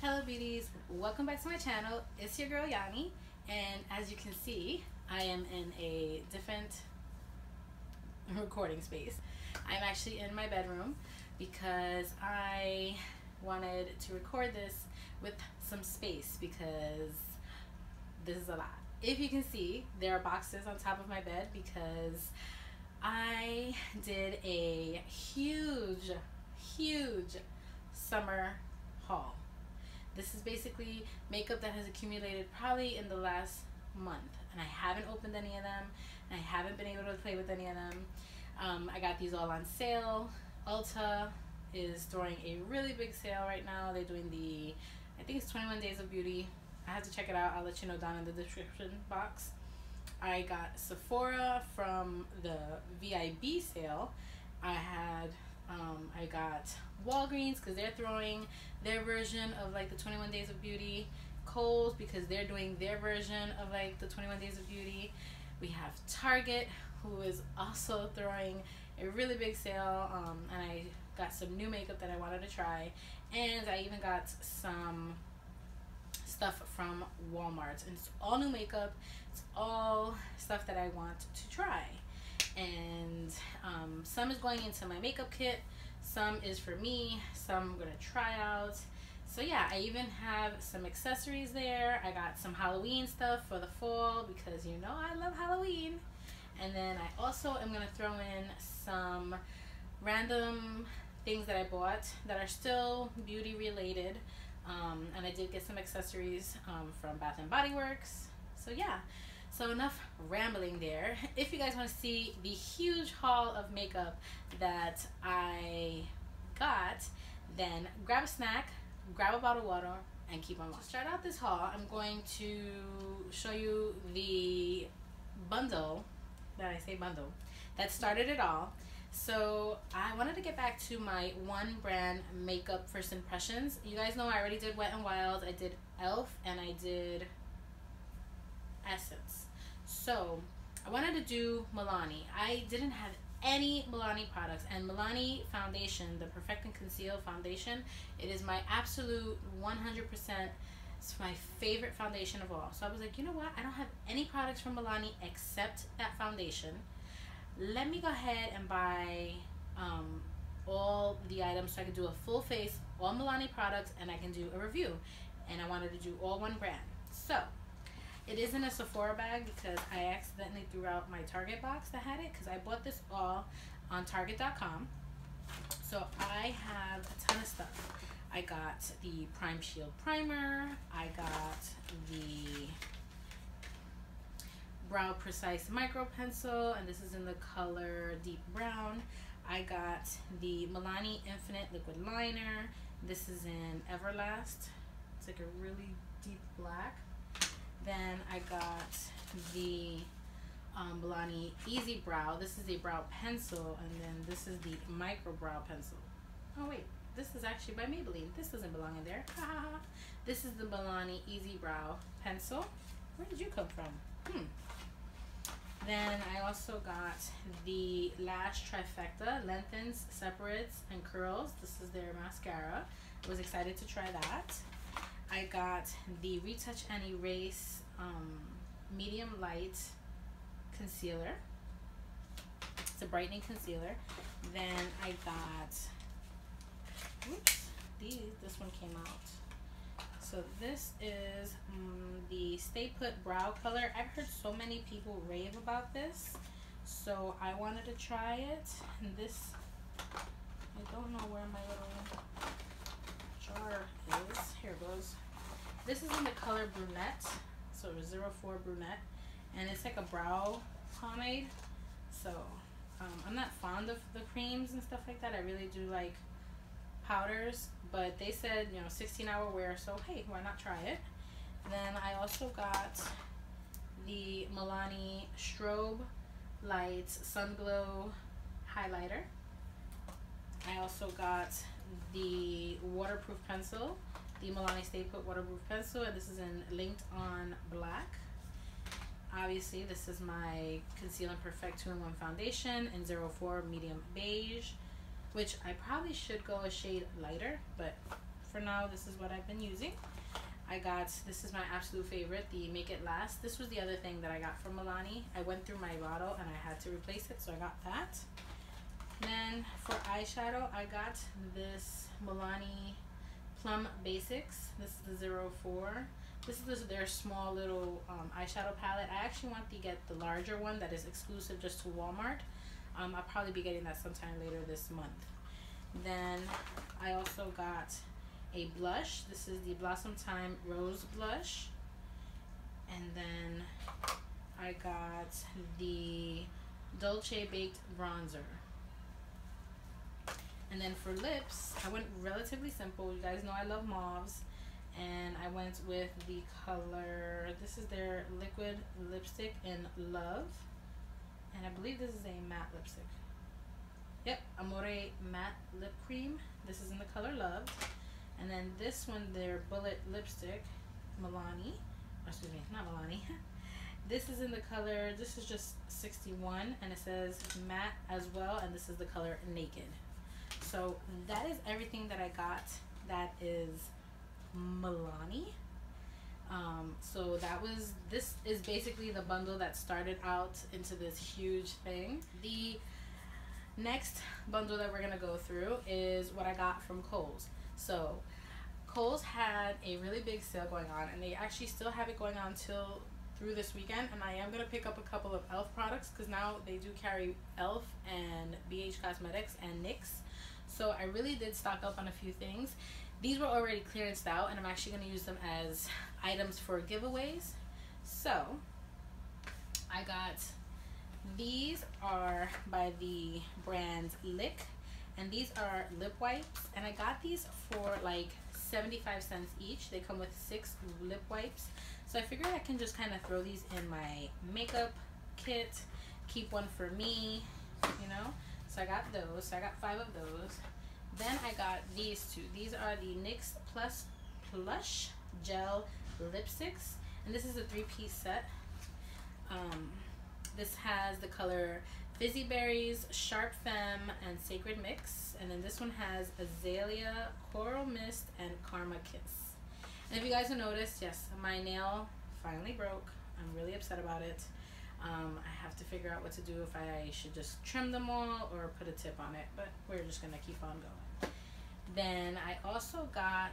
Hello beauties, welcome back to my channel. It's your girl Yanni and as you can see I am in a different recording space. I'm actually in my bedroom because I wanted to record this with some space because this is a lot. If you can see, there are boxes on top of my bed because I did a huge, huge summer haul. This is basically makeup that has accumulated probably in the last month and I haven't opened any of them and I haven't been able to play with any of them. Um, I got these all on sale. Ulta is throwing a really big sale right now. They're doing the, I think it's 21 Days of Beauty. I have to check it out. I'll let you know down in the description box. I got Sephora from the VIB sale. I had, um, I got Walgreens because they're throwing their version of like the 21 Days of Beauty. Kohl's because they're doing their version of like the 21 Days of Beauty. We have Target who is also throwing a really big sale um, and I got some new makeup that I wanted to try and I even got some stuff from Walmart and it's all new makeup it's all stuff that I want to try and um, some is going into my makeup kit some is for me some I'm gonna try out. So yeah I even have some accessories there. I got some Halloween stuff for the fall because you know I love Halloween. And then I also am gonna throw in some random things that I bought that are still beauty related. Um, and I did get some accessories um, from Bath and Body Works. So yeah so enough rambling there. If you guys want to see the huge haul of makeup that I got, then grab a snack, grab a bottle of water, and keep on watching. To start out this haul, I'm going to show you the bundle, that I say bundle, that started it all. So I wanted to get back to my one brand makeup first impressions. You guys know I already did Wet n Wild, I did e.l.f. and I did Essence. So I wanted to do Milani. I didn't have any Milani products and Milani foundation, the Perfect and Conceal foundation, it is my absolute 100% it's my favorite foundation of all. So I was like, you know what? I don't have any products from Milani except that foundation. Let me go ahead and buy um, all the items so I can do a full face, all Milani products, and I can do a review. And I wanted to do all one brand. So it is in a Sephora bag because I accidentally threw out my Target box that had it because I bought this all on Target.com. So I have a ton of stuff. I got the Prime Shield Primer. I got the Brow Precise Micro Pencil, and this is in the color Deep Brown. I got the Milani Infinite Liquid Liner. This is in Everlast. It's like a really deep black. Then I got the um, Milani Easy Brow. This is a brow pencil, and then this is the micro brow pencil. Oh wait, this is actually by Maybelline. This doesn't belong in there. this is the Milani Easy Brow pencil. Where did you come from? Hmm. Then I also got the Lash Trifecta, lengthens, separates, and curls. This is their mascara. I was excited to try that. I got the Retouch and Erase um, Medium Light Concealer. It's a brightening concealer. Then I got, oops, these, this one came out. So this is um, the Stay Put Brow Color. I've heard so many people rave about this. So I wanted to try it. And this, I don't know where my little jar is. Here it goes. This is in the color brunette, so 04 brunette, and it's like a brow pomade. So um, I'm not fond of the creams and stuff like that. I really do like powders, but they said you know 16 hour wear, so hey, why not try it? Then I also got the Milani Strobe Lights Sun Glow Highlighter. I also got the waterproof pencil, the Milani Stay Put waterproof pencil, and this is in Linked on Black. Obviously, this is my Conceal and Perfect 2-in-1 foundation in 04 Medium Beige, which I probably should go a shade lighter, but for now, this is what I've been using. I got, this is my absolute favorite, the Make It Last. This was the other thing that I got from Milani. I went through my bottle and I had to replace it, so I got that. Then for eyeshadow, I got this Milani Plum Basics. This is the 04. This is their small little um, eyeshadow palette. I actually want to get the larger one that is exclusive just to Walmart. Um, I'll probably be getting that sometime later this month. Then I also got a blush. This is the Blossom Time Rose Blush. And then I got the Dolce Baked Bronzer. And then for lips, I went relatively simple. You guys know I love mauves. And I went with the color, this is their liquid lipstick in Love. And I believe this is a matte lipstick. Yep, Amore Matte Lip Cream. This is in the color Love. And then this one, their Bullet Lipstick, Milani. Oh, excuse me, not Milani. this is in the color, this is just 61 and it says matte as well and this is the color Naked. So that is everything that I got that is Milani. Um, so that was, this is basically the bundle that started out into this huge thing. The next bundle that we're gonna go through is what I got from Kohl's. So Kohl's had a really big sale going on and they actually still have it going on till through this weekend and I am to pick up a couple of e.l.f. products because now they do carry e.l.f. and BH Cosmetics and NYX so I really did stock up on a few things. These were already clearanced out and I'm actually going to use them as items for giveaways. So I got these are by the brand Lick and these are lip wipes and I got these for like 75 cents each. They come with six lip wipes. So I figured I can just kind of throw these in my makeup kit keep one for me you know so I got those so I got five of those then I got these two these are the NYX Plus Plush Gel Lipsticks and this is a three-piece set um, this has the color Fizzy Berries, Sharp Femme, and Sacred Mix. And then this one has Azalea, Coral Mist, and Karma Kiss. And if you guys have noticed, yes, my nail finally broke. I'm really upset about it. Um, I have to figure out what to do if I should just trim them all or put a tip on it. But we're just to keep on going. Then I also got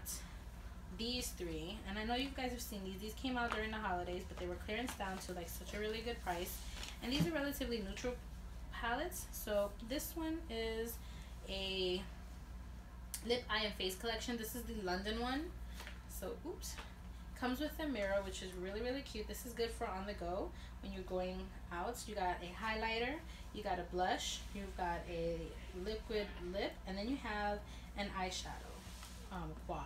these three. And I know you guys have seen these. These came out during the holidays, but they were clearance down to like such a really good price. And these are relatively neutral palettes. So this one is a lip, eye, and face collection. This is the London one. So, oops. Comes with a mirror, which is really, really cute. This is good for on the go when you're going out. You got a highlighter, you got a blush, you've got a liquid lip, and then you have an eyeshadow um, quad.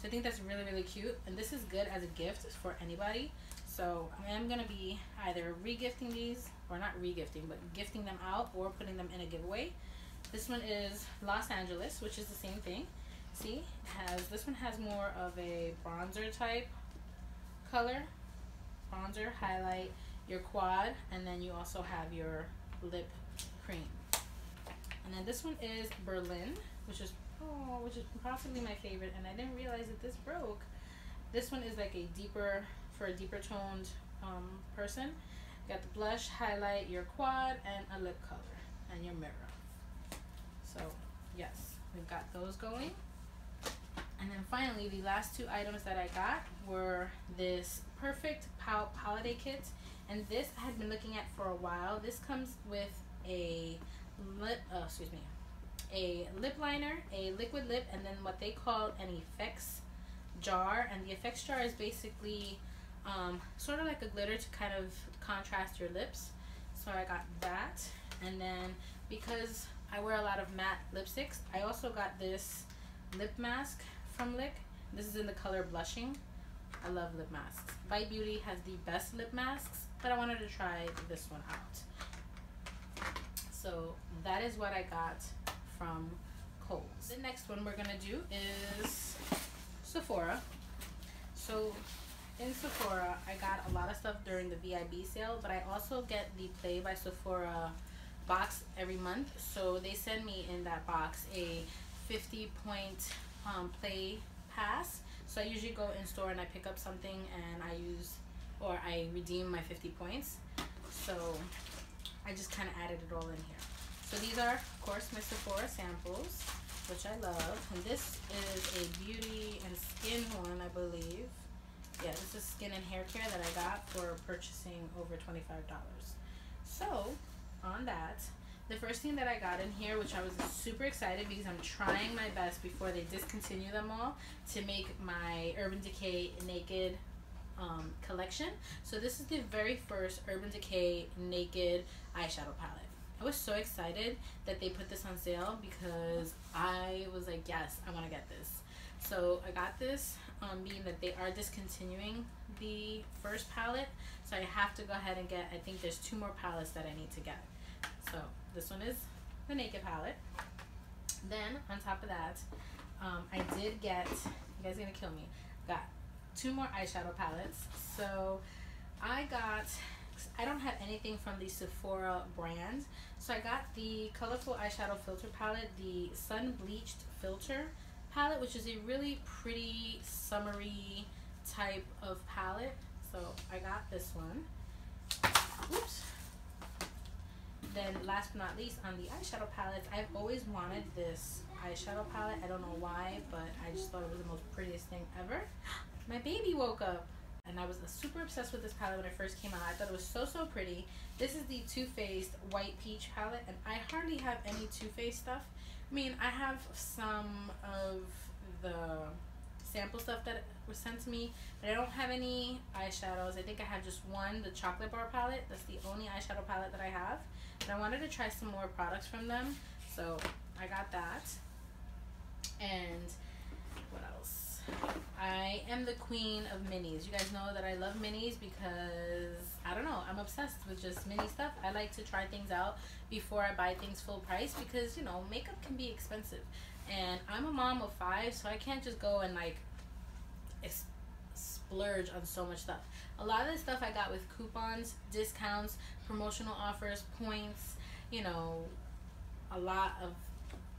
So I think that's really, really cute. And this is good as a gift for anybody. So I am going to be either regifting these, or not regifting, but gifting them out or putting them in a giveaway. This one is Los Angeles, which is the same thing. See, has this one has more of a bronzer type color. Bronzer, highlight, your quad, and then you also have your lip cream. And then this one is Berlin, which is oh, which is possibly my favorite, and I didn't realize that this broke. This one is like a deeper for a deeper toned um, person. You got the blush, highlight, your quad, and a lip color, and your mirror. So, yes, we've got those going. And then finally, the last two items that I got were this Perfect Holiday Kit. And this I had been looking at for a while. This comes with a lip, oh, excuse me, a lip liner, a liquid lip, and then what they call an effects jar. And the effects jar is basically um, sort of like a glitter to kind of contrast your lips. So I got that. And then because I wear a lot of matte lipsticks, I also got this lip mask from Lick. This is in the color Blushing. I love lip masks. Bite Beauty has the best lip masks, but I wanted to try this one out. So that is what I got from Kohl's. The next one we're gonna do is Sephora. So in Sephora, I got a lot of stuff during the VIB sale, but I also get the Play by Sephora box every month. So they send me in that box a 50 point um, Play pass. So I usually go in store and I pick up something and I use or I redeem my 50 points. So I just kind of added it all in here. So these are, of course, my Sephora samples, which I love. And this is a beauty and skin one, I believe. Yeah, this is skin and hair care that I got for purchasing over $25. So, on that, the first thing that I got in here, which I was super excited because I'm trying my best before they discontinue them all to make my Urban Decay Naked um, collection. So this is the very first Urban Decay Naked eyeshadow palette. I was so excited that they put this on sale because I was like, yes, I want to get this. So I got this, um, being that they are discontinuing the first palette. So I have to go ahead and get, I think there's two more palettes that I need to get. So this one is the Naked palette. Then on top of that, um, I did get, you guys are gonna kill me, got two more eyeshadow palettes. So I got, I don't have anything from the Sephora brand. So I got the Colorful Eyeshadow Filter Palette, the Sun Bleached Filter palette, which is a really pretty summery type of palette. So I got this one. Oops. Then last but not least, on the eyeshadow palettes, I've always wanted this eyeshadow palette. I don't know why, but I just thought it was the most prettiest thing ever. My baby woke up and I was super obsessed with this palette when it first came out. I thought it was so, so pretty. This is the Too Faced White Peach palette, and I hardly have any Too Faced stuff. I mean, I have some of the sample stuff that was sent to me, but I don't have any eyeshadows. I think I have just one, the chocolate bar palette. That's the only eyeshadow palette that I have. But I wanted to try some more products from them, so I got that. And what else? I am the queen of minis. You guys know that I love minis because I don't know, I'm obsessed with just mini stuff. I like to try things out before I buy things full price because you know makeup can be expensive, and I'm a mom of five, so I can't just go and like splurge on so much stuff. A lot of the stuff I got with coupons, discounts, promotional offers, points, you know, a lot of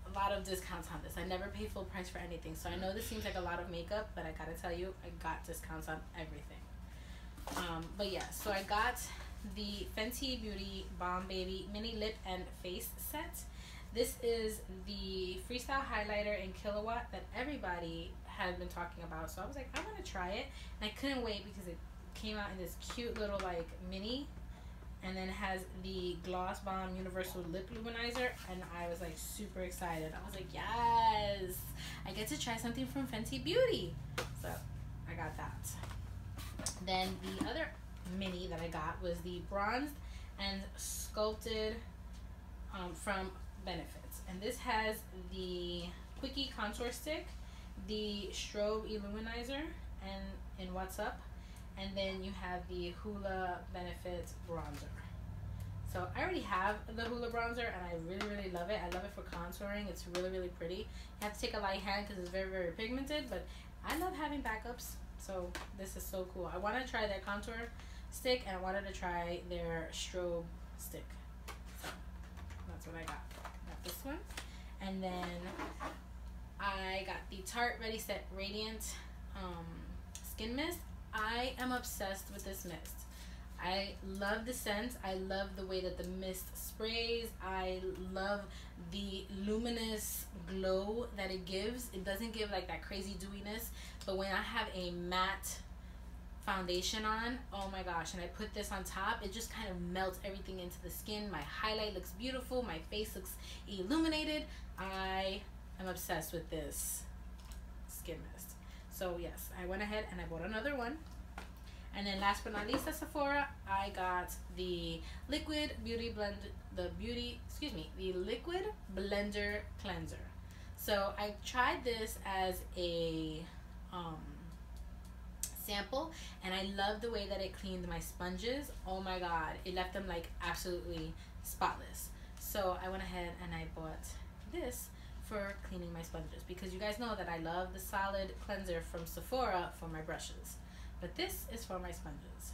a lot of discounts on this. I never pay full price for anything. So I know this seems like a lot of makeup, but I gotta tell you, I got discounts on everything. Um, but yeah, so I got the Fenty Beauty Bomb Baby Mini Lip and Face Set. This is the freestyle highlighter in Killawatt that everybody had been talking about. So I was like, I want to try it. And I couldn't wait because it came out in this cute little like mini and then has the Gloss Bomb Universal Lip Luminizer, and I was like super excited. I was like, yes, I get to try something from Fenty Beauty. So I got that. Then the other mini that I got was the Bronzed and Sculpted um, from Benefits. And this has the Quickie Contour Stick, the Strobe Illuminizer, and in Watt's Up, and then you have the Hoola Benefits Bronzer. So I already have the Hoola bronzer and I really, really love it. I love it for contouring. It's really, really pretty. You have to take a light hand because it's very, very pigmented, but I love having backups. So this is so cool. I want to try their contour stick and I wanted to try their strobe stick. So that's what I got. Got this one. And then I got the Tarte Ready Set Radiant um, Skin Mist. I am obsessed with this mist. I love the scent. I love the way that the mist sprays. I love the luminous glow that it gives. It doesn't give like that crazy dewiness, but when I have a matte foundation on, oh my gosh, and I put this on top, it just kind of melts everything into the skin. My highlight looks beautiful. My face looks illuminated. I am obsessed with this skin mist. So yes, I went ahead and I bought another one. And then last but not least at Sephora, I got the Liquid Beauty Blend, the Beauty, excuse me, the Liquid Blender Cleanser. So I tried this as a um, sample and I love the way that it cleaned my sponges. Oh my god, it left them like absolutely spotless. So I went ahead and I bought this for cleaning my sponges because you guys know that I love the solid cleanser from Sephora for my brushes. But this is for my sponges.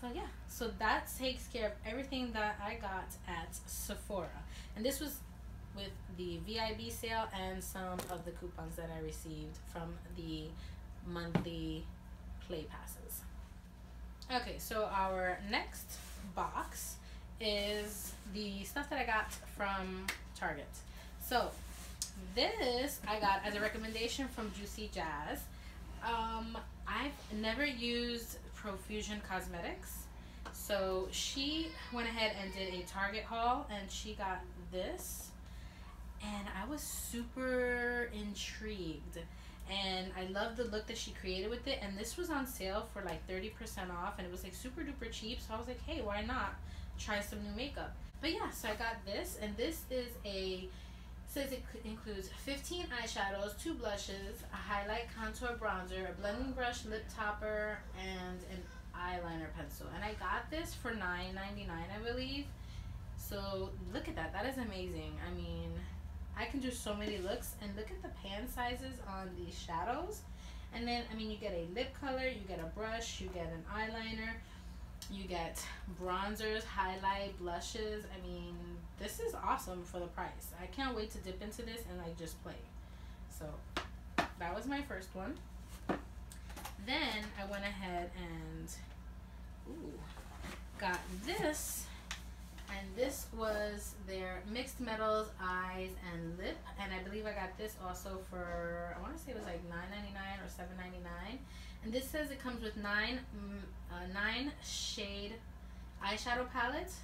So yeah, so that takes care of everything that I got at Sephora. And this was with the VIB sale and some of the coupons that I received from the monthly play passes. Okay, so our next box is the stuff that I got from Target. So this I got as a recommendation from Juicy Jazz. Um, I've never used Profusion Cosmetics. So she went ahead and did a Target haul and she got this. And I was super intrigued. And I love the look that she created with it. And this was on sale for like 30% off. And it was like super duper cheap. So I was like, hey, why not try some new makeup? But yeah, so I got this. And this is a says it includes 15 eyeshadows, two blushes, a highlight contour bronzer, a blending brush, lip topper, and an eyeliner pencil. And I got this for $9.99, I believe. So look at that. That is amazing. I mean, I can do so many looks. And look at the pan sizes on these shadows. And then, I mean, you get a lip color, you get a brush, you get an eyeliner, you get bronzers, highlight, blushes. I mean, this is awesome for the price. I can't wait to dip into this and like just play. So that was my first one. Then I went ahead and ooh, got this. And this was their mixed metals, eyes, and lip. And I believe I got this also for, I want to say it was like $9.99 or $7.99. And this says it comes with nine, mm, uh, nine shade eyeshadow palettes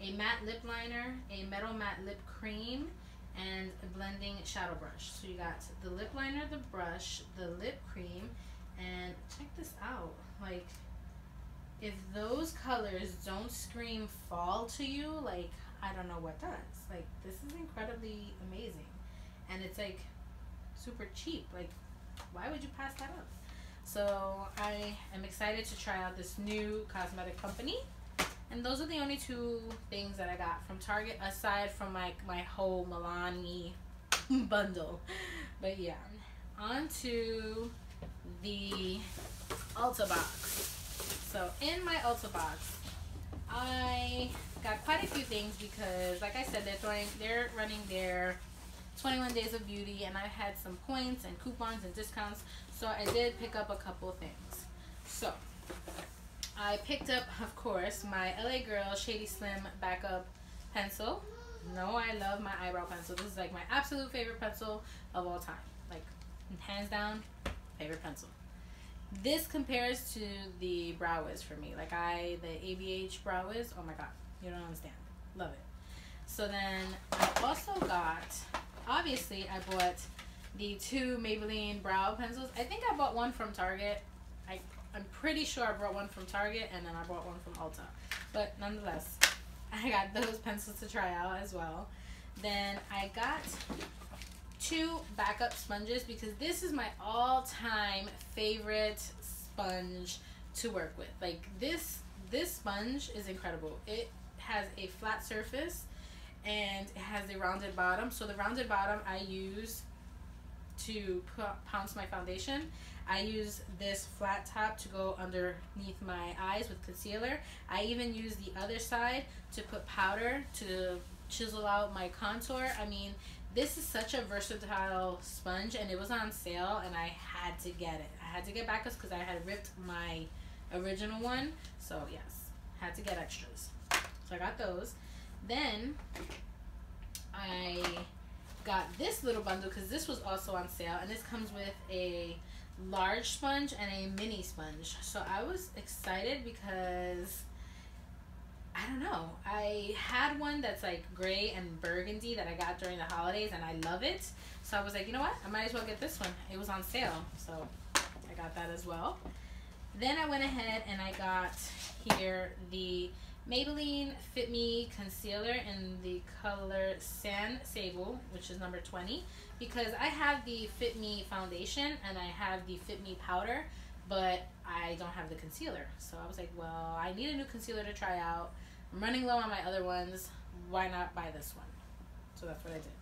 a matte lip liner, a metal matte lip cream, and a blending shadow brush. So you got the lip liner, the brush, the lip cream, and check this out. Like, if those colors don't scream fall to you, like, I don't know what does. Like, this is incredibly amazing. And it's like super cheap. Like, why would you pass that up? So I am excited to try out this new cosmetic company. And those are the only two things that I got from Target aside from like my whole Milani bundle. But yeah, on to the Ulta box. So in my Ulta box, I got quite a few things because like I said, they're throwing, they're running their 21 days of beauty and I had some points and coupons and discounts. So I did pick up a couple things. So I picked up, of course, my LA Girl Shady Slim Backup Pencil. No, I love my eyebrow pencil. This is like my absolute favorite pencil of all time. Like, hands down, favorite pencil. This compares to the Brow Wiz for me. Like, I, the ABH Brow Wiz, oh my god, you don't understand. Love it. So then, I also got, obviously, I bought the two Maybelline brow pencils. I think I bought one from Target. I'm pretty sure I brought one from Target and then I brought one from Ulta. But nonetheless, I got those pencils to try out as well. Then I got two backup sponges because this is my all-time favorite sponge to work with. Like this this sponge is incredible. It has a flat surface and it has a rounded bottom. So the rounded bottom I use to pounce my foundation I use this flat top to go underneath my eyes with concealer. I even use the other side to put powder to chisel out my contour. I mean, this is such a versatile sponge and it was on sale and I had to get it. I had to get backups because I had ripped my original one. So yes, had to get extras. So I got those. Then I got this little bundle because this was also on sale and this comes with a large sponge and a mini sponge. So I was excited because I don't know. I had one that's like gray and burgundy that I got during the holidays and I love it. So I was like, you know what? I might as well get this one. It was on sale. So I got that as well. Then I went ahead and I got here the Maybelline Fit Me Concealer in the color Sand Sable, which is number 20 because I have the Fit Me foundation and I have the Fit Me powder, but I don't have the concealer. So I was like, well, I need a new concealer to try out. I'm running low on my other ones. Why not buy this one? So that's what I did.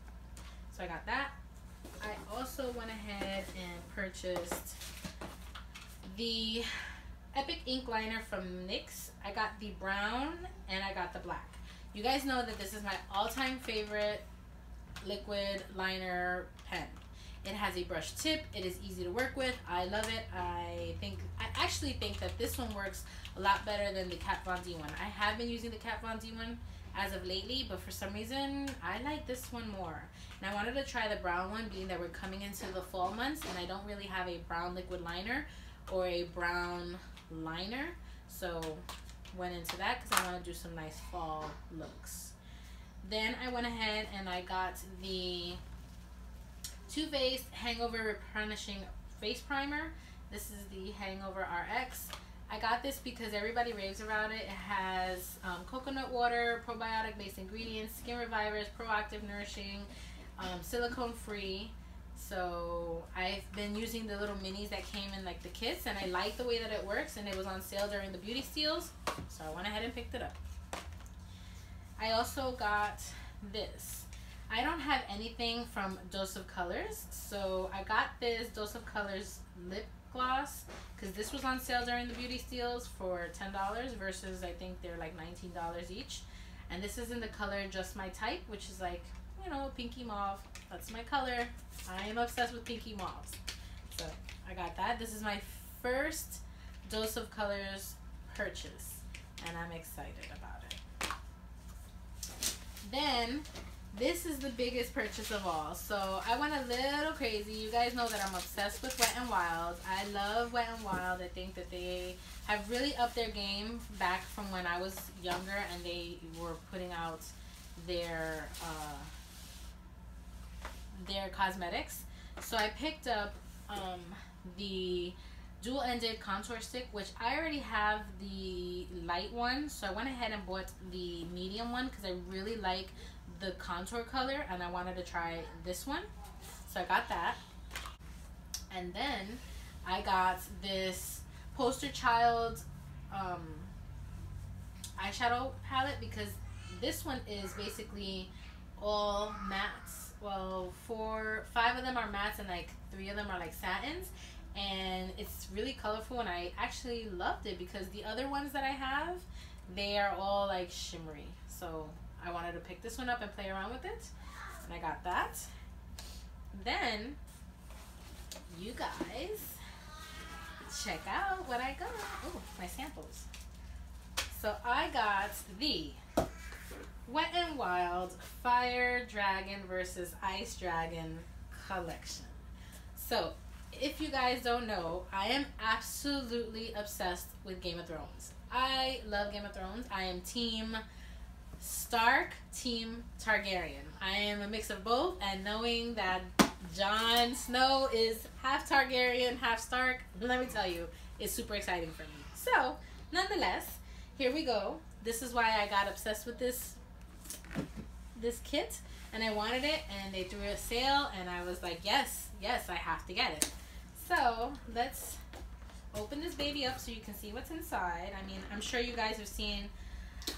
So I got that. I also went ahead and purchased the Epic Ink Liner from NYX. I got the brown and I got the black. You guys know that this is my all-time favorite liquid liner pen. It has a brush tip. It is easy to work with. I love it. I think I actually think that this one works a lot better than the Kat Von D one. I have been using the Kat Von D one as of lately, but for some reason I like this one more. And I wanted to try the brown one, being that we're coming into the fall months, and I don't really have a brown liquid liner or a brown liner, so went into that because I want to do some nice fall looks. Then I went ahead and I got the Too Faced Hangover Replenishing Face Primer. This is the Hangover RX. I got this because everybody raves about it. It has um, coconut water, probiotic based ingredients, skin revivers, proactive nourishing, um, silicone free. So I've been using the little minis that came in like the kits and I like the way that it works and it was on sale during the beauty steals. So I went ahead and picked it up. I also got this. I don't have anything from Dose of Colors. So I got this Dose of Colors lip gloss because this was on sale during the beauty steals for $10 versus I think they're like $19 each. And this is in the color Just My Type, which is like, you know, pinky mauve. That's my color. I am obsessed with pinky mauves. So I got that. This is my first Dose of Colors purchase. And I'm excited about it. Then this is the biggest purchase of all. So I went a little crazy. You guys know that I'm obsessed with Wet n Wild. I love Wet n Wild. I think that they have really upped their game back from when I was younger and they were putting out their uh, their cosmetics. So I picked up um, the dual ended contour stick which I already have the light one so I went ahead and bought the medium one because I really like the contour color and I wanted to try this one. So I got that. And then I got this poster child um, eyeshadow palette because this one is basically all mattes. Well, four, five of them are mattes and like three of them are like satins. And it's really colorful and I actually loved it because the other ones that I have, they are all like shimmery. So I wanted to pick this one up and play around with it. And I got that. Then, you guys, check out what I got. Oh, my samples. So I got the Wet and Wild Fire Dragon versus Ice Dragon collection. So, if you guys don't know, I am absolutely obsessed with Game of Thrones. I love Game of Thrones. I am team Stark, Team Targaryen. I am a mix of both, and knowing that Jon Snow is half Targaryen, half Stark, let me tell you, it's super exciting for me. So, nonetheless, here we go. This is why I got obsessed with this this kit, and I wanted it, and they threw a sale, and I was like, yes, yes, I have to get it. So, let's open this baby up so you can see what's inside. I mean, I'm sure you guys have seen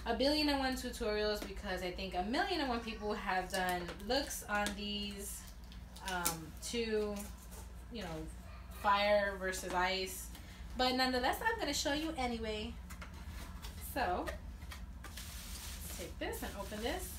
a billion and one tutorials because I think a million and one people have done looks on these um, two, you know, fire versus ice. But nonetheless, I'm going to show you anyway. So, take this and open this.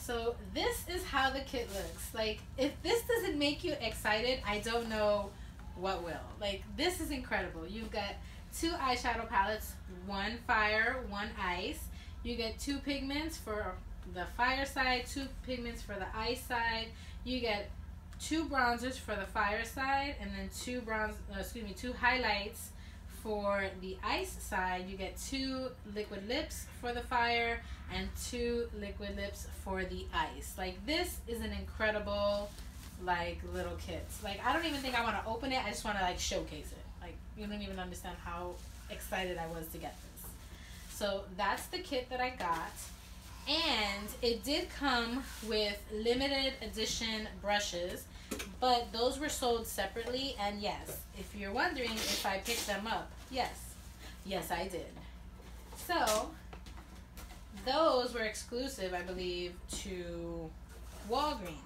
So this is how the kit looks. Like, if this doesn't make you excited, I don't know what will. Like, this is incredible. You've got two eyeshadow palettes, one fire, one ice. You get two pigments for the fire side, two pigments for the ice side. You get two bronzers for the fire side, and then two bronze, uh, excuse me, two highlights for the ice side. You get two liquid lips for the fire and two liquid lips for the ice. Like this is an incredible like little kit. Like I don't even think I want to open it. I just want to like showcase it. Like you don't even understand how excited I was to get this. So that's the kit that I got. And it did come with limited edition brushes, but those were sold separately. And yes, if you're wondering if I picked them up, yes, yes, I did. So those were exclusive, I believe, to Walgreens.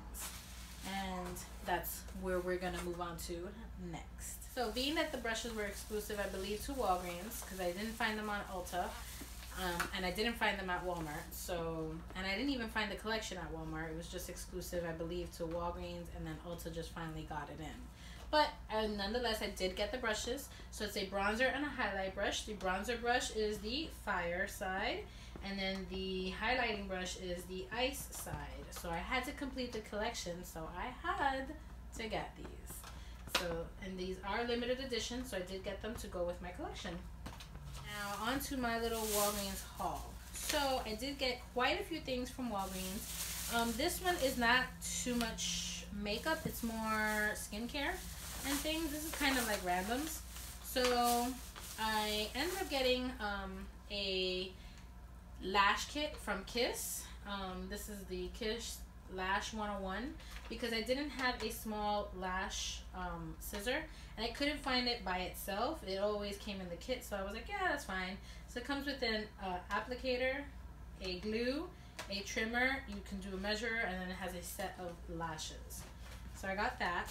And that's where we're going to move on to next. So being that the brushes were exclusive, I believe, to Walgreens, because I didn't find them on Ulta, Um, and I didn't find them at Walmart. So, and I didn't even find the collection at Walmart. It was just exclusive, I believe, to Walgreens, and then Ulta just finally got it in. But uh, nonetheless, I did get the brushes. So it's a bronzer and a highlight brush. The bronzer brush is the fire side, and then the highlighting brush is the ice side. So I had to complete the collection, so I had to get these. So, and these are limited edition, so I did get them to go with my collection. Now, on to my little Walgreens haul. So, I did get quite a few things from Walgreens. Um, this one is not too much makeup, it's more skincare and things. This is kind of like randoms. So, I ended up getting um, a lash kit from Kiss. Um, this is the Kiss Lash 101 because I didn't have a small lash um, scissor and I couldn't find it by itself. It always came in the kit, so I was like, yeah, that's fine. So it comes with an uh, applicator, a glue, a trimmer. You can do a measure, and then it has a set of lashes. So I got that.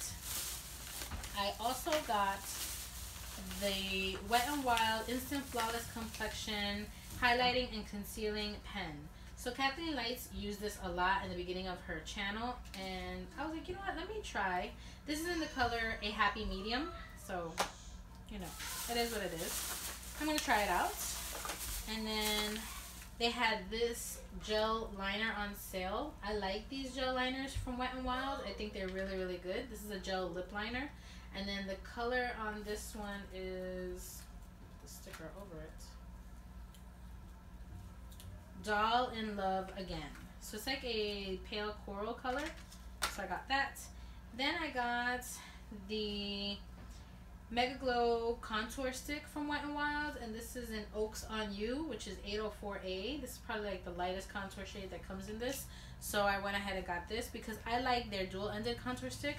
I also got the Wet n Wild Instant Flawless Complexion Highlighting and Concealing Pen. So Kathleen Lights used this a lot in the beginning of her channel, and I was like, you know what, let me try. This is in the color A Happy Medium, so, you know, it is what it is. I'm going to try it out. And then they had this gel liner on sale. I like these gel liners from Wet n Wild. I think they're really, really good. This is a gel lip liner. And then the color on this one is the sticker over it. Doll in Love Again. So it's like a pale coral color. So I got that. Then I got the Mega Glow Contour Stick from Wet n Wild. And this is in Oaks on You, which is 804A. This is probably like the lightest contour shade that comes in this. So I went ahead and got this because I like their dual-ended contour stick.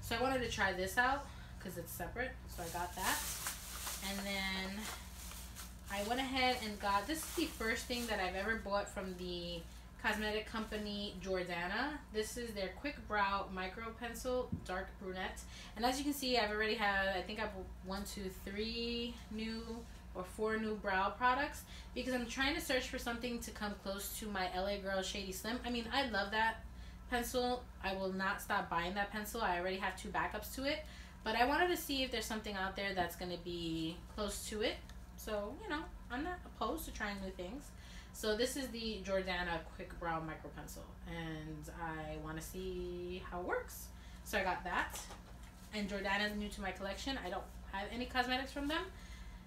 So I wanted to try this out because it's separate. So I got that. And then I went ahead and got this is the first thing that I've ever bought from the cosmetic company Jordana. This is their quick brow micro pencil, dark brunette. And as you can see, I've already had I think I've one, two, three new or four new brow products because I'm trying to search for something to come close to my LA Girl Shady Slim. I mean, I love that pencil. I will not stop buying that pencil. I already have two backups to it. But I wanted to see if there's something out there that's going to be close to it. So, you know, I'm not opposed to trying new things. So this is the Jordana Quick Brow Micro Pencil. And I want to see how it works. So I got that. And Jordana is new to my collection. I don't have any cosmetics from them.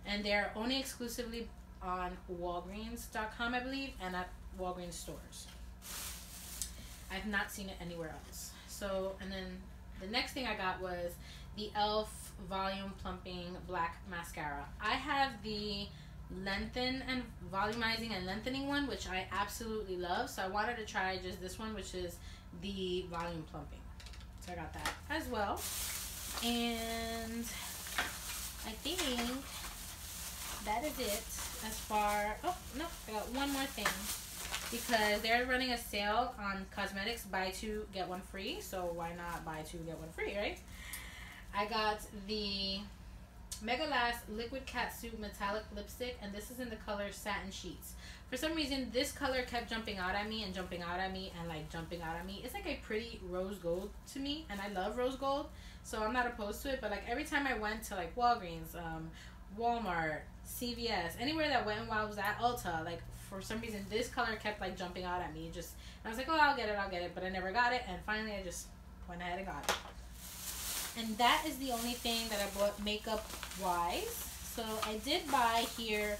And they're only exclusively on Walgreens.com, I believe, and at Walgreens stores. I've not seen it anywhere else. So, and then the next thing I got was the e.l.f. Volume Plumping Black Mascara. I have the lengthen and volumizing and lengthening one, which I absolutely love. So I wanted to try just this one, which is the volume plumping. So I got that as well. And I think that is it as far, oh, no, I got one more thing because they're running a sale on cosmetics buy two get one free so why not buy two get one free right I got the Mega Last Liquid Catsuit Metallic Lipstick, and this is in the color Satin Sheets. For some reason, this color kept jumping out at me and jumping out at me and like jumping out at me. It's like a pretty rose gold to me, and I love rose gold, so I'm not opposed to it. But like every time I went to like Walgreens, um, Walmart, CVS, anywhere that went while I was at, Ulta, like for some reason this color kept like jumping out at me. Just I was like, oh, I'll get it, I'll get it, but I never got it, and finally I just went ahead and got it. And that is the only thing that I bought makeup wise. So I did buy here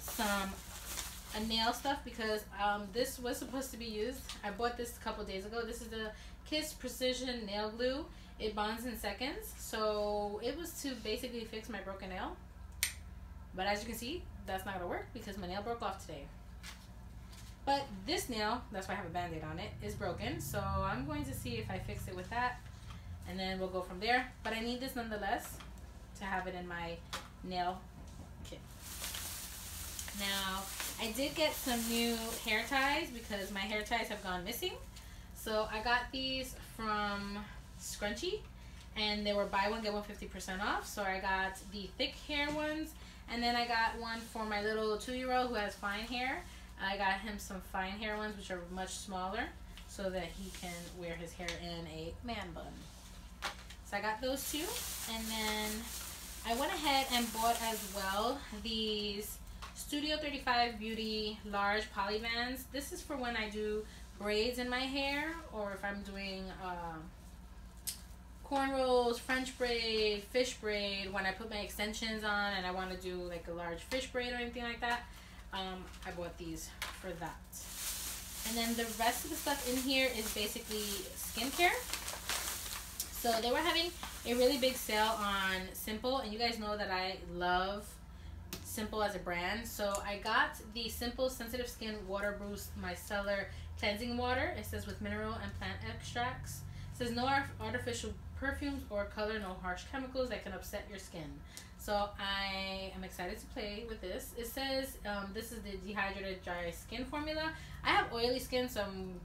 some a nail stuff because um, this was supposed to be used. I bought this a couple days ago. This is the Kiss Precision Nail Glue. It bonds in seconds. So it was to basically fix my broken nail. But as you can see, that's not going to work because my nail broke off today. But this nail, that's why I have a band-aid on it, is broken. So I'm going to see if I fix it with that and then we'll go from there. But I need this nonetheless to have it in my nail kit. Now, I did get some new hair ties because my hair ties have gone missing. So I got these from Scunci and they were buy one get one 50% off. So I got the thick hair ones And then I got one for my little two-year-old who has fine hair. I got him some fine hair ones, which are much smaller, so that he can wear his hair in a man bun. I got those two. And then I went ahead and bought as well these Studio 35 Beauty large poly bands. This is for when I do braids in my hair or if I'm doing uh, cornrows, French braid, fish braid, when I put my extensions on and I want to do like a large fish braid or anything like that, um, I bought these for that. And then the rest of the stuff in here is basically skincare. So they were having a really big sale on Simple, and you guys know that I love Simple as a brand. So I got the Simple Sensitive Skin Water Boost Micellar Cleansing Water. It says with mineral and plant extracts. It says no artificial perfumes or color, no harsh chemicals that can upset your skin. So I am excited to play with this. It says um, this is the dehydrated dry skin formula. I have oily skin, so I'm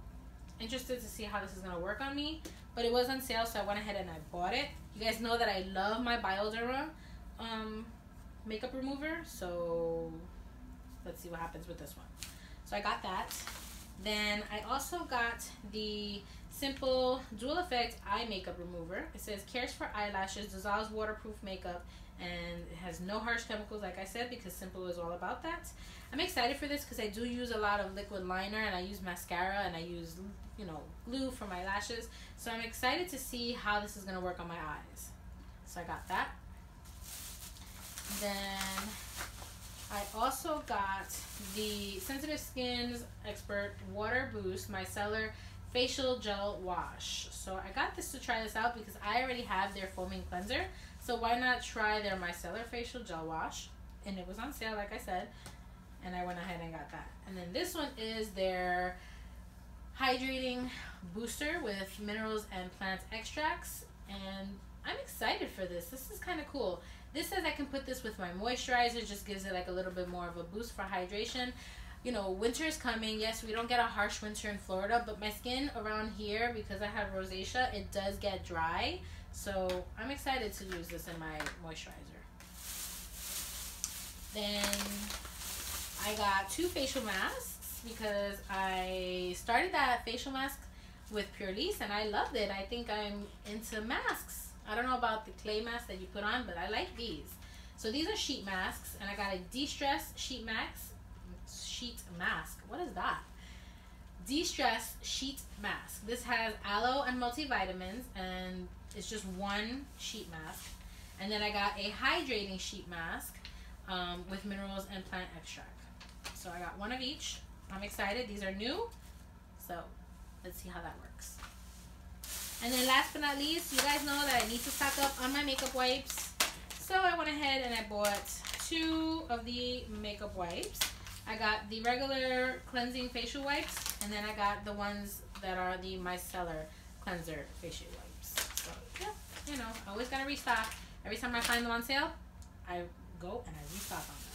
interested to see how this is going to work on me. But it was on sale, so I went ahead and I bought it. You guys know that I love my Bioderma um, makeup remover. So let's see what happens with this one. So I got that. Then I also got the Simple Dual Effect Eye Makeup Remover. It says cares for eyelashes, dissolves waterproof makeup, and it has no harsh chemicals, like I said, because Simple is all about that. I'm excited for this because I do use a lot of liquid liner and I use mascara and I use, you know, glue for my lashes. So I'm excited to see how this is going to work on my eyes. So I got that. Then I also got the Sensitive Skins Expert Water Boost Micellar Facial Gel Wash. So I got this to try this out because I already have their foaming cleanser. So why not try their micellar facial gel wash? And it was on sale, like I said. And I went ahead and got that. And then this one is their hydrating booster with minerals and plant extracts. And I'm excited for this. This is kind of cool. This says I can put this with my moisturizer. Just gives it like a little bit more of a boost for hydration. You know, winter is coming. Yes, we don't get a harsh winter in Florida, but my skin around here, because I have rosacea, it does get dry. So I'm excited to use this in my moisturizer. Then I got two facial masks because I started that facial mask with Purlisse and I loved it. I think I'm into masks. I don't know about the clay mask that you put on, but I like these. So these are sheet masks and I got a de-stress sheet mask. Sheet mask. What is that? De-stress sheet mask. This has aloe and multivitamins and it's just one sheet mask. And then I got a hydrating sheet mask um, with minerals and plant extract. So I got one of each. I'm excited. These are new. So let's see how that works. And then last but not least, you guys know that I need to stock up on my makeup wipes. So I went ahead and I bought two of the makeup wipes. I got the regular cleansing facial wipes, and then I got the ones that are the micellar cleanser facial wipes So, yeah, you know, I always gotta restock. Every time I find them on sale, I go and I restock on them.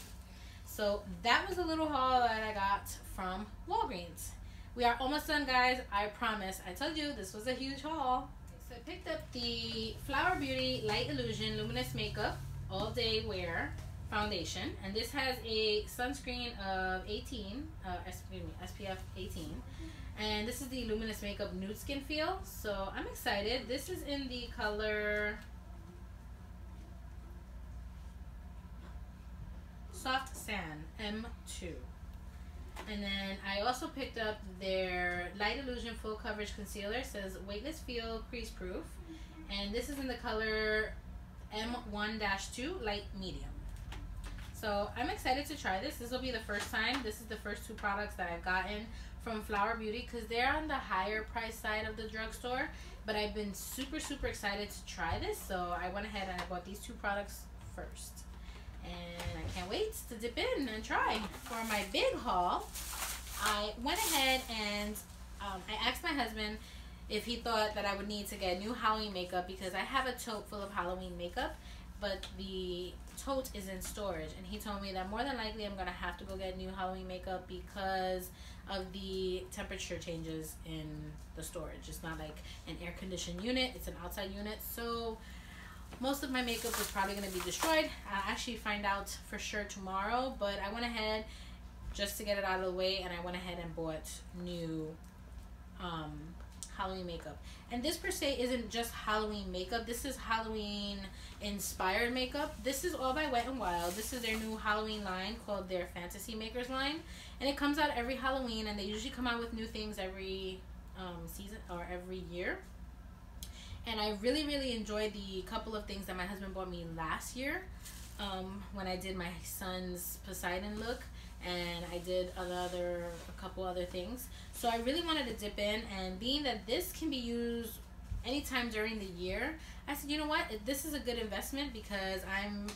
So that was a little haul that I got from Walgreens. We are almost done, guys. I promise. I told you this was a huge haul. So I picked up the Flower Beauty Light Illusion Luminous Makeup All Day Wear Foundation. And this has a sunscreen of 18, uh, excuse me, SPF 18. And this is the Luminous Makeup Nude Skin Feel. So I'm excited. This is in the color Soft Sand M2. And then I also picked up their Light Illusion Full Coverage Concealer. It says Weightless Feel Crease Proof. And this is in the color M1-2 Light Medium. So I'm excited to try this. This will be the first time. This is the first two products that I've gotten from Flower Beauty because they're on the higher price side of the drugstore. But I've been super, super excited to try this. So I went ahead and I bought these two products first. And I can't wait to dip in and try. For my big haul, I went ahead and um, I asked my husband if he thought that I would need to get new Halloween makeup because I have a tote full of Halloween makeup, but the tote is in storage. And he told me that more than likely I'm to have to go get new Halloween makeup because of the temperature changes in the storage. It's not like an air conditioned unit, it's an outside unit. So most of my makeup is probably going to be destroyed. I'll actually find out for sure tomorrow, but I went ahead just to get it out of the way and I went ahead and bought new um, Halloween makeup. And this per se isn't just Halloween makeup. This is Halloween inspired makeup. This is all by Wet and Wild. This is their new Halloween line called their Fantasy Makers line. And it comes out every Halloween and they usually come out with new things every um, season or every year. And I really, really enjoyed the couple of things that my husband bought me last year um, when I did my son's Poseidon look and I did another a couple other things. So I really wanted to dip in and being that this can be used anytime during the year, I said, you know what, this is a good investment because I'm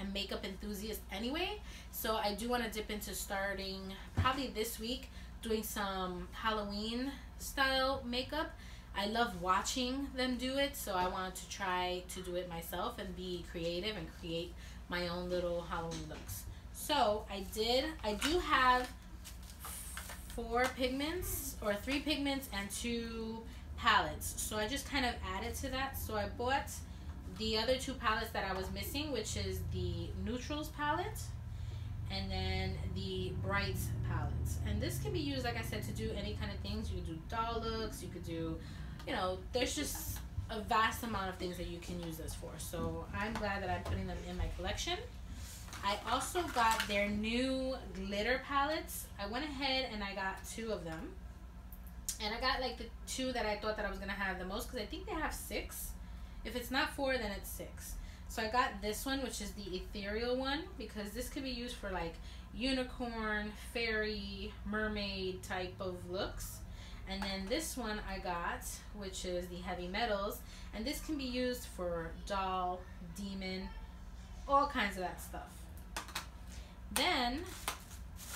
a makeup enthusiast anyway. So I do want to dip into starting probably this week doing some Halloween style makeup. I love watching them do it, so I wanted to try to do it myself and be creative and create my own little Halloween looks. So I did, I do have four pigments or three pigments and two palettes. So I just kind of added to that. So I bought the other two palettes that I was missing, which is the neutrals palette and then the bright palette. And this can be used, like I said, to do any kind of things. You could do doll looks, you could do, you know, there's just a vast amount of things that you can use this for. So I'm glad that I'm putting them in my collection. I also got their new glitter palettes. I went ahead and I got two of them. And I got like the two that I thought that I was going to have the most because I think they have six. If it's not four, then it's six. So I got this one, which is the ethereal one, because this could be used for like unicorn, fairy, mermaid type of looks. And then this one I got, which is the heavy metals, and this can be used for doll, demon, all kinds of that stuff. Then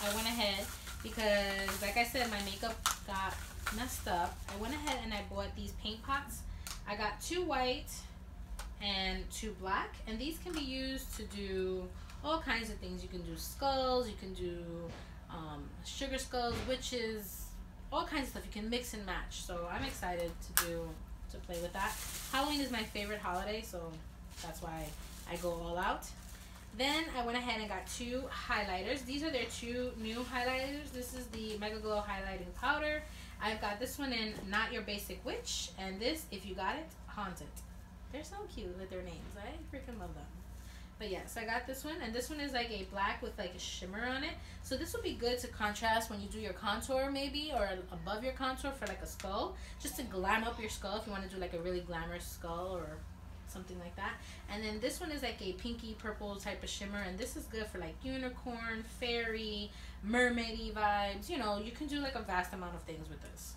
I went ahead because, like I said, my makeup got messed up. I went ahead and I bought these paint pots. I got two white and two black, and these can be used to do all kinds of things. You can do skulls, you can do um, sugar skulls, witches, all kinds of stuff. You can mix and match. So I'm excited to do to play with that. Halloween is my favorite holiday, so that's why I go all out. Then I went ahead and got two highlighters. These are their two new highlighters. This is the Mega Glow Highlighting Powder. I've got this one in Not Your Basic Witch, and this, if you got it, Haunted. They're so cute with their names. I freaking love them. But yeah, so I got this one, and this one is like a black with like a shimmer on it. So this would be good to contrast when you do your contour maybe, or above your contour for like a skull. Just to glam up your skull if you want to do like a really glamorous skull or something like that. And then this one is like a pinky purple type of shimmer, and this is good for like unicorn, fairy, mermaidy vibes. You know, you can do like a vast amount of things with this.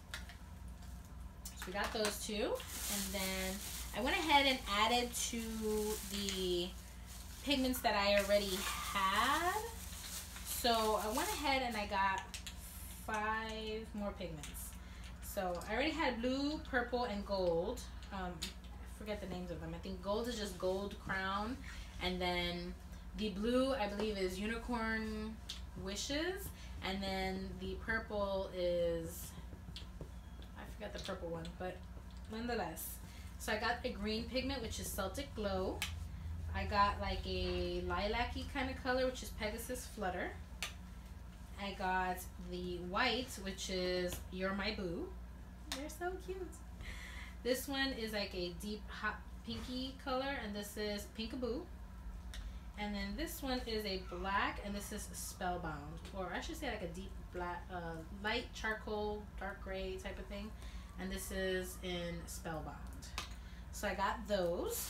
So we got those two, and then I went ahead and added to the pigments that I already had. So I went ahead and I got five more pigments. So I already had blue, purple, and gold. Um, forget the names of them. I think gold is just gold crown, and then the blue I believe is unicorn wishes, and then the purple is I forget the purple one, but nonetheless. So I got a green pigment which is Celtic Glow. I got like a lilac-y kind of color which is Pegasus Flutter. I got the white which is You're My Boo. They're so cute. This one is like a deep hot pinky color, and this is Pinkaboo. And then this one is a black, and this is Spellbound, or I should say like a deep black, uh, light charcoal, dark gray type of thing. And this is in Spellbound. So I got those.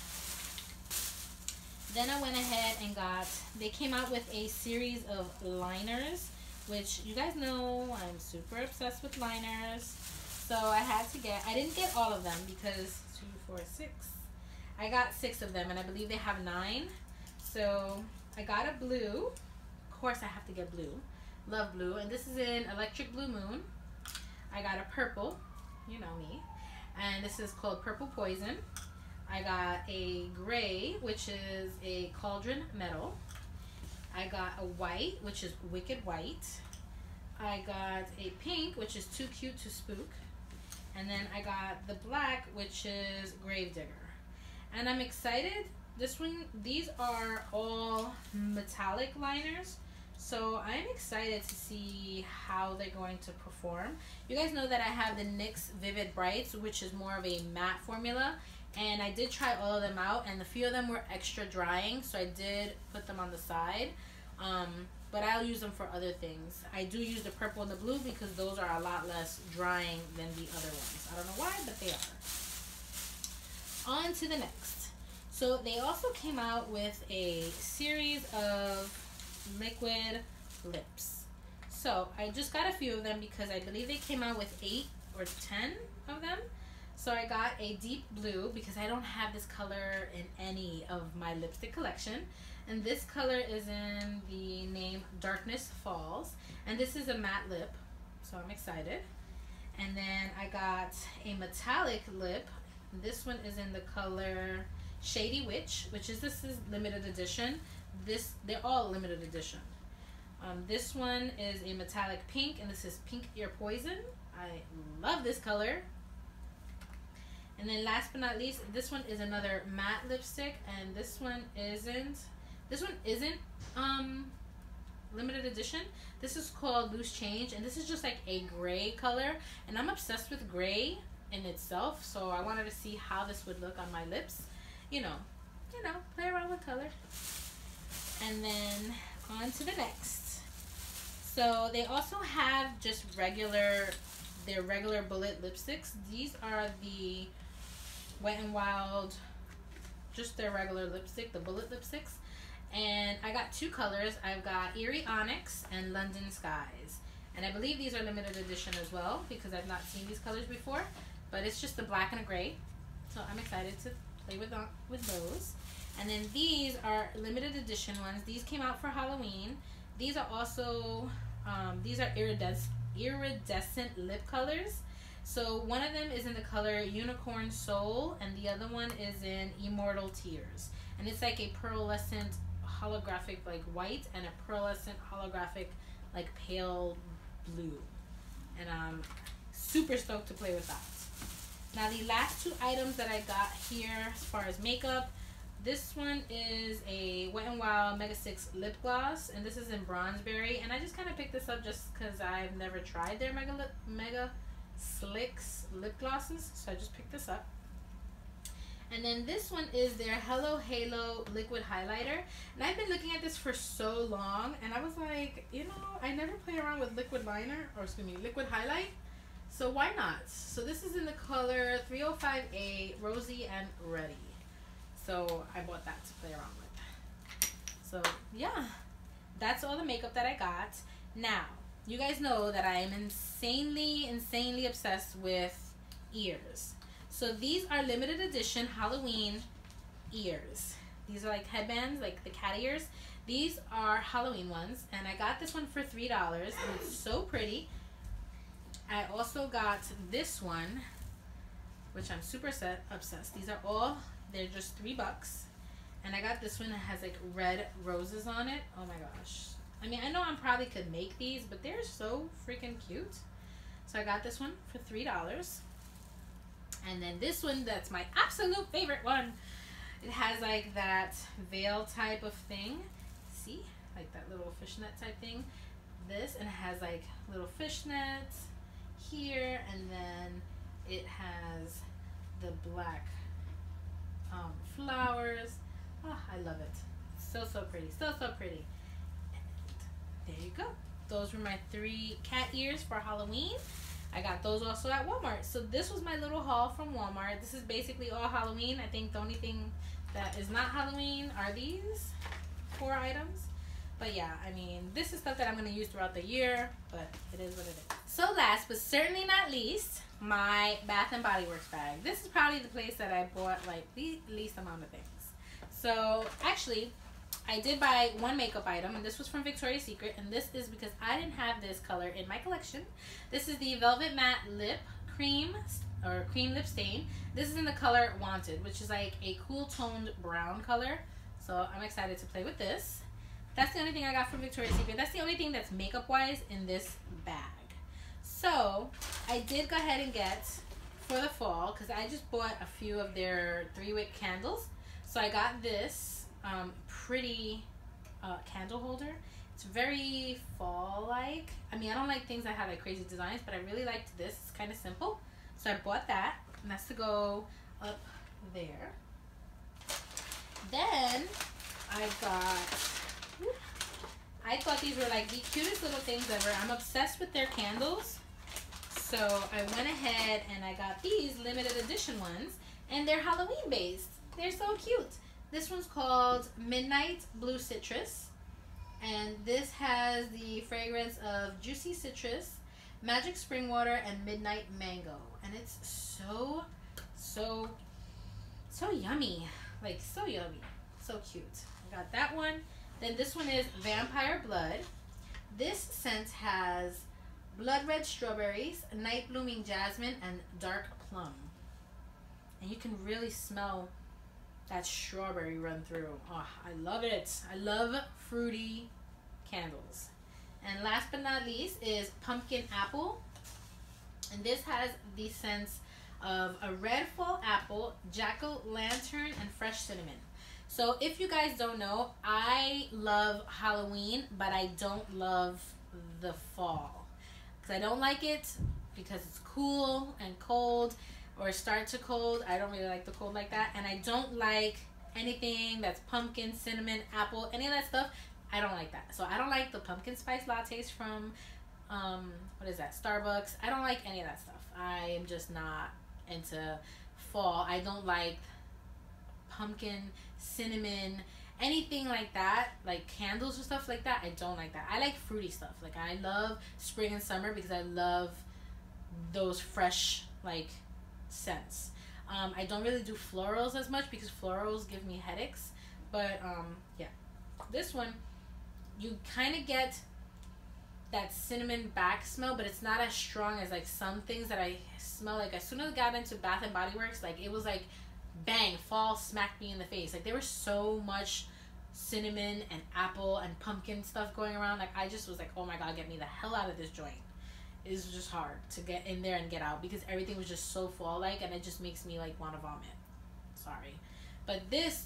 Then I went ahead and got, they came out with a series of liners, which you guys know I'm super obsessed with liners. So I had to get, I didn't get all of them because two, four, six. I got six of them and I believe they have nine. So I got a blue. Of course I have to get blue. Love blue. And this is in Electric Blue Moon. I got a purple. You know me. And this is called Purple Poison. I got a gray, which is a cauldron metal. I got a white, which is wicked white. I got a pink, which is too cute to spook. And then I got the black, which is Gravedigger. And I'm excited. This one, these are all metallic liners. So I'm excited to see how they're going to perform. You guys know that I have the NYX Vivid Brights, which is more of a matte formula. And I did try all of them out, and a few of them were extra drying, so I did put them on the side. Um, but I'll use them for other things. I do use the purple and the blue because those are a lot less drying than the other ones. I don't know why, but they are. On to the next. So they also came out with a series of liquid lips. So I just got a few of them because I believe they came out with eight or ten of them. So I got a deep blue because I don't have this color in any of my lipstick collection. And this color is in the name Darkness Falls. And this is a matte lip, so I'm excited. And then I got a metallic lip. This one is in the color Shady Witch, which is this is limited edition. This they're all limited edition. Um, this one is a metallic pink, and this is Pink Ear Poison. I love this color. And then last but not least, this one is another matte lipstick, and this one isn't. This one isn't um limited edition. This is called Loose Change, and this is just like a gray color, and I'm obsessed with gray in itself. So I wanted to see how this would look on my lips. You know, you know, play around with color. And then on to the next. So they also have just regular, their regular bullet lipsticks. These are the Wet n Wild, just their regular lipstick, the bullet lipsticks. And I got two colors. I've got Eerie Onyx and London Skies. And I believe these are limited edition as well because I've not seen these colors before. But it's just the black and a gray. So I'm excited to play with, with those. And then these are limited edition ones. These came out for Halloween. These are also, um, these are iridescent, iridescent lip colors. So one of them is in the color Unicorn Soul, and the other one is in Immortal Tears. And it's like a pearlescent holographic like white and a pearlescent holographic like pale blue. And I'm super stoked to play with that. Now the last two items that I got here as far as makeup, this one is a Wet n Wild Mega Slicks lip gloss, and this is in Bronzeberry. And I just kind of picked this up just because I've never tried their Mega lip, Mega Slicks lip glosses, so I just picked this up. And then this one is their Hello Halo liquid highlighter. And I've been looking at this for so long, and I was like, you know, I never play around with liquid liner, or excuse me, liquid highlight. So why not? So this is in the color 305A, Rosy and Ready. So I bought that to play around with. So yeah, that's all the makeup that I got. Now, you guys know that I am insanely, insanely obsessed with ears. So these are limited edition Halloween ears. These are like headbands, like the cat ears. These are Halloween ones, and I got this one for $3, and it's so pretty. I also got this one, which I'm super set, obsessed. These are all they're just three bucks. And I got this one that has like red roses on it. Oh my gosh. I mean, I know I probably could make these, but they're so freaking cute. So I got this one for $3. And then this one, that's my absolute favorite one. It has like that veil type of thing. See? Like that little fishnet type thing. This, and it has like little fishnets here. And then it has the black um, flowers. Oh, I love it. So, so pretty. So, so pretty. And there you go. Those were my three cat ears for Halloween. I got those also at Walmart. So this was my little haul from Walmart. This is basically all Halloween. I think the only thing that is not Halloween are these four items. But yeah, I mean, this is stuff that I'm going to use throughout the year, but it is what it is. So last but certainly not least, my Bath and Body Works bag. This is probably the place that I bought like the least amount of things. So actually, I did buy one makeup item, and this was from Victoria's Secret, and this is because I didn't have this color in my collection. This is the Velvet Matte Lip Cream, or Cream Lip Stain. This is in the color Wanted, which is like a cool toned brown color. So I'm excited to play with this. That's the only thing I got from Victoria's Secret. That's the only thing that's makeup-wise in this bag. So I did go ahead and get for the fall because I just bought a few of their three wick candles. So I got this um, pretty uh, candle holder. It's very fall like. I mean, I don't like things that have like crazy designs, but I really liked this. It's kind of simple. So I bought that, and that's to go up there. Then I got, I thought these were like the cutest little things ever. I'm obsessed with their candles. So I went ahead and I got these limited edition ones, and they're Halloween based. They're so cute. This one's called Midnight Blue Citrus. And this has the fragrance of juicy citrus, magic spring water, and midnight mango. And it's so, so, so yummy. Like, so yummy. So cute. I got that one. Then this one is Vampire Blood. This scent has blood red strawberries, night blooming jasmine, and dark plum. And you can really smell that strawberry run through. Oh, I love it. I love fruity candles. And last but not least is pumpkin apple. And this has the scents of a red fall apple, jack-o'-lantern, and fresh cinnamon. So if you guys don't know, I love Halloween, but I don't love the fall. Because I don't like it because it's cool and cold or start to cold. I don't really like the cold like that. And I don't like anything that's pumpkin, cinnamon, apple, any of that stuff. I don't like that. So I don't like the pumpkin spice lattes from, um, what is that, Starbucks. I don't like any of that stuff. I am just not into fall. I don't like pumpkin, cinnamon, anything like that, like candles or stuff like that. I don't like that. I like fruity stuff. Like I love spring and summer because I love those fresh like scents. Um, I don't really do florals as much because florals give me headaches. But um, yeah, this one you kind of get that cinnamon back smell, but it's not as strong as like some things that I smell. Like as soon as I got into Bath and Body Works, like it was like bang, fall smacked me in the face. Like there was so much cinnamon and apple and pumpkin stuff going around. Like I just was like, oh my god, get me the hell out of this joint. It was just hard to get in there and get out because everything was just so fall like, and it just makes me like want to vomit. Sorry, but this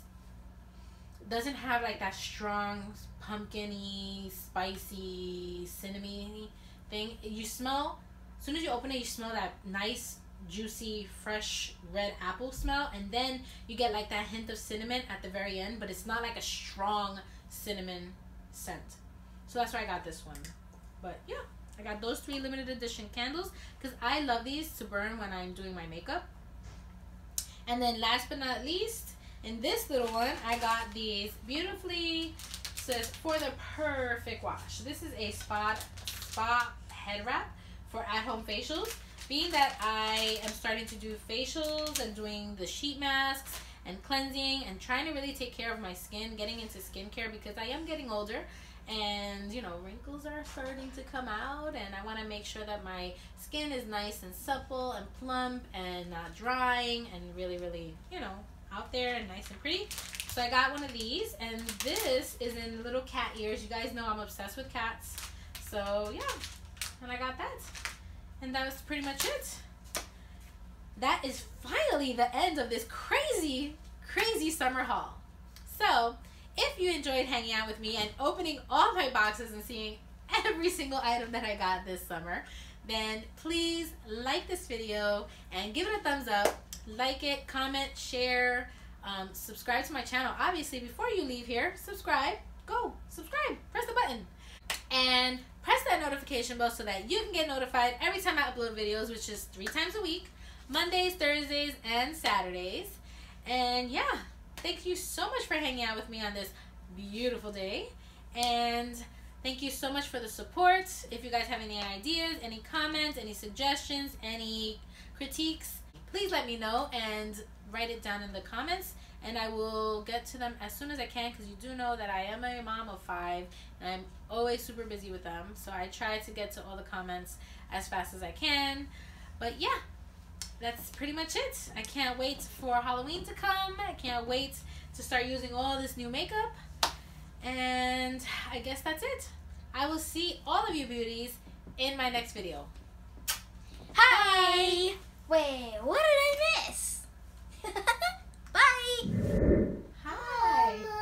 doesn't have like that strong pumpkiny, spicy, cinnamony thing. You smell as soon as you open it, you smell that nice, juicy, fresh red apple smell, and then you get like that hint of cinnamon at the very end, but it's not like a strong cinnamon scent. So that's why I got this one. But yeah, I got those three limited edition candles because I love these to burn when I'm doing my makeup. And then last but not least, in this little one, I got these beautifully says for the perfect wash. This is a spa spa head wrap for at-home facials. Being that I am starting to do facials and doing the sheet masks and cleansing and trying to really take care of my skin, getting into skincare because I am getting older and you know wrinkles are starting to come out and I want to make sure that my skin is nice and supple and plump and not drying and really really you know out there and nice and pretty. So I got one of these, and this is in little cat ears. You guys know I'm obsessed with cats. So yeah, and I got that. And that was pretty much it. That is finally the end of this crazy, crazy summer haul. So, if you enjoyed hanging out with me and opening all my boxes and seeing every single item that I got this summer, then please like this video and give it a thumbs up like it, comment, share, um, subscribe to my channel. Obviously, before you leave here, subscribe. Go, subscribe, press the button. And press that notification bell so that you can get notified every time I upload videos, which is three times a week. Mondays, Thursdays, and Saturdays. And yeah, thank you so much for hanging out with me on this beautiful day. And thank you so much for the support. If you guys have any ideas, any comments, any suggestions, any critiques, please let me know and write it down in the comments and I will get to them as soon as I can because you do know that I am a mom of five and I'm always super busy with them. So I try to get to all the comments as fast as I can. But yeah, that's pretty much it. I can't wait for Halloween to come. I can't wait to start using all this new makeup. And I guess that's it. I will see all of you beauties in my next video. Hi! Wait, what did I miss? Bye! Hi!